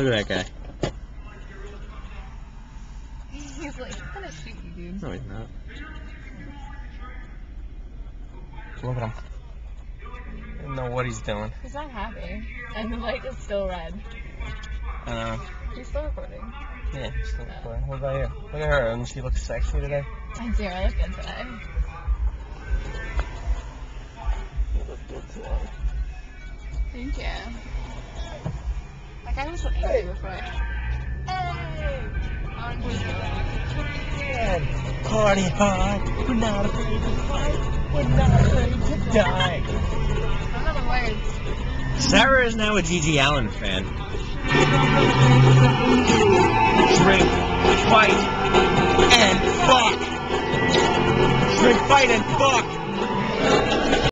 Look at that guy. He's like, I'm gonna shoot you, dude. No, he's not. Look at him. I don't know what he's doing. He's not happy. And the light is still red. I know. He's still recording. Yeah, he's still recording. What about you? Look at her. Doesn't she look sexy today? I do, I look good today. You look good today. Thank you. Party hard. We're not afraid to fight. We're not afraid to die. Sara is now a GG Allin fan. Drink, fight, and fuck. Drink, fight, and fuck.